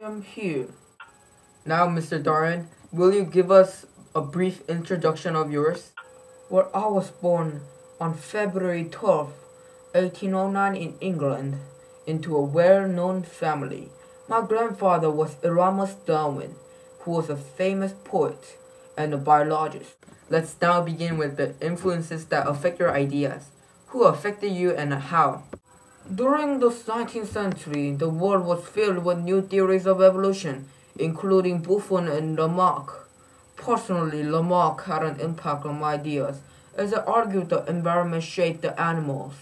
I'm here. Now, Mr. Darwin, will you give us a brief introduction of yours? Well, I was born on February 12, 1809 in England, into a well-known family. My grandfather was Erasmus Darwin, who was a famous poet and a biologist. Let's now begin with the influences that affect your ideas. Who affected you and how? During the 19th century, the world was filled with new theories of evolution, including Buffon and Lamarck. Personally, Lamarck had an impact on my ideas, as I argued the environment shaped the animals.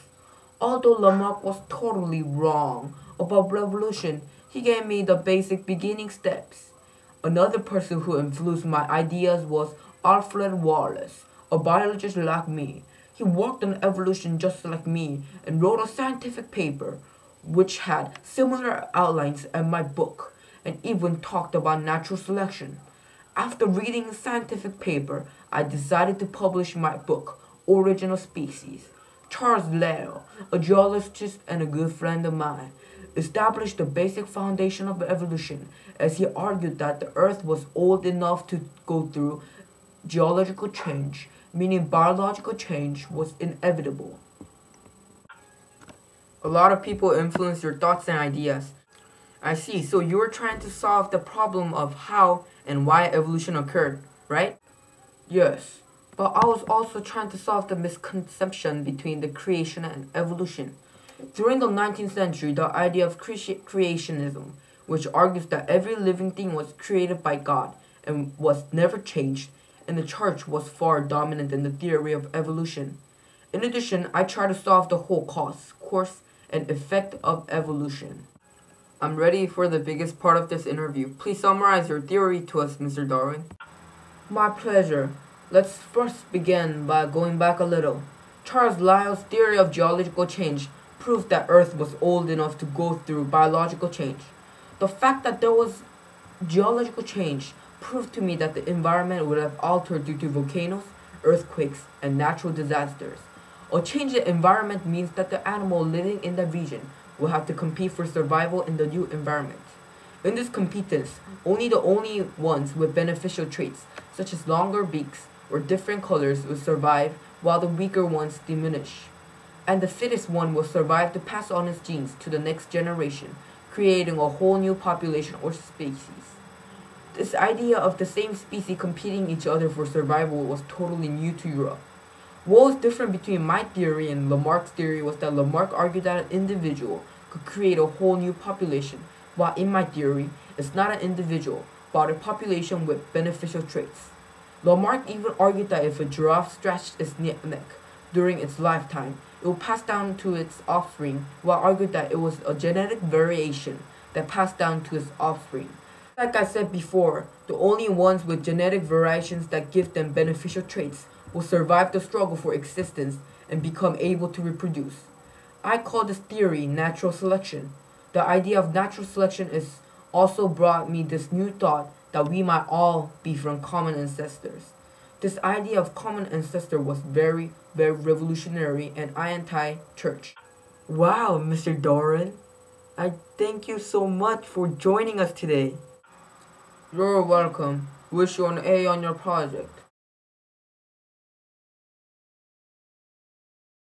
Although Lamarck was totally wrong about evolution, he gave me the basic beginning steps. Another person who influenced my ideas was Alfred Wallace, a biologist like me. He worked on evolution just like me and wrote a scientific paper which had similar outlines as my book and even talked about natural selection. After reading the scientific paper, I decided to publish my book, Origin of Species. Charles Lyell, a geologist and a good friend of mine, established the basic foundation of evolution as he argued that the earth was old enough to go through geological change meaning biological change was inevitable. A lot of people influence your thoughts and ideas. I see, so you were trying to solve the problem of how and why evolution occurred, right? Yes, but I was also trying to solve the misconception between the creation and evolution. During the 19th century, the idea of cre creationism, which argues that every living thing was created by God and was never changed, and the church was far dominant in the theory of evolution. In addition, I try to solve the whole cause, course, and effect of evolution. I'm ready for the biggest part of this interview. Please summarize your theory to us, Mr. Darwin. My pleasure. Let's first begin by going back a little. Charles Lyell's theory of geological change proved that Earth was old enough to go through biological change. The fact that there was geological change proved to me that the environment would have altered due to volcanoes, earthquakes, and natural disasters. A changed environment means that the animal living in that region will have to compete for survival in the new environment. In this competence, only the only ones with beneficial traits, such as longer beaks or different colors, will survive while the weaker ones diminish. And the fittest one will survive to pass on its genes to the next generation, creating a whole new population or species. This idea of the same species competing each other for survival was totally new to Europe. What was different between my theory and Lamarck's theory was that Lamarck argued that an individual could create a whole new population, while in my theory, it's not an individual, but a population with beneficial traits. Lamarck even argued that if a giraffe stretched its neck during its lifetime, it would pass down to its offspring, while argued that it was a genetic variation that passed down to its offspring. Like I said before, the only ones with genetic variations that give them beneficial traits will survive the struggle for existence and become able to reproduce. I call this theory natural selection. The idea of natural selection is also brought me this new thought that we might all be from common ancestors. This idea of common ancestor was very, very revolutionary and anti-church. Wow, Mr. Darwin. I thank you so much for joining us today. You're welcome. Wish you an A on your project.